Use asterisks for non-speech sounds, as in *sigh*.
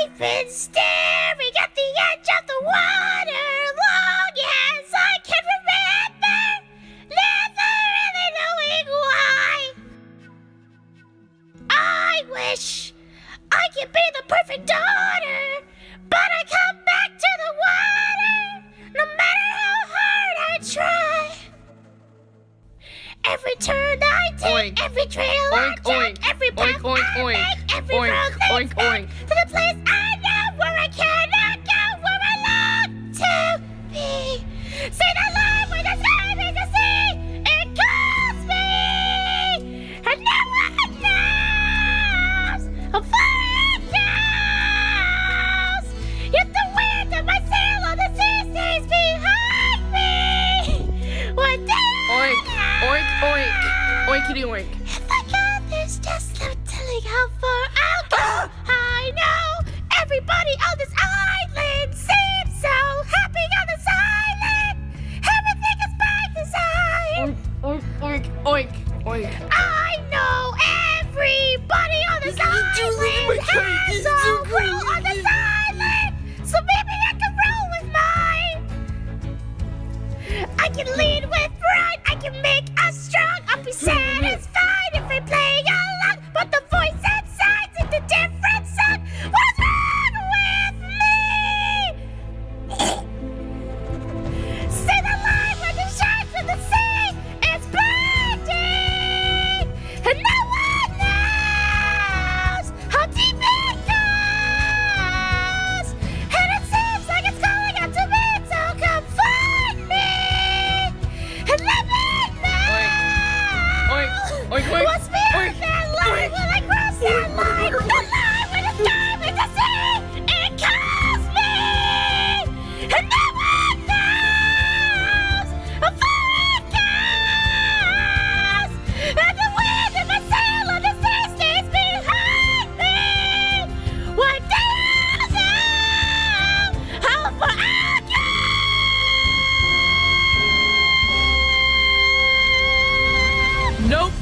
I've been staring at the edge of the water long as I can remember, never really knowing why. I wish I could be the perfect daughter, but I come back to the water no matter how hard I try. Every turn I take, Oink. every trail I Oink, track, oink. every path Oink, I oink. make, every Oink, road oink, oink. Oink, oink. Oinkity oink. If I can, there's just no telling how far I'll go. *gasps* I know everybody on this island seems so happy on this island. Everything is by design. Oink, oink, oink, oink. oink. I know everybody on this island has a will on this island. So maybe I can roll with mine. I can lead with pride. I can make us strong. I'll be satisfied. Oink, oink. What's beyond oink. that line? Oink. Will I cross that line? The line when the sky meets the sea! It kills me! And no one knows! Before it comes! And the wind and the sail of the sea stays behind me! One day I'll know how far I go! Nope.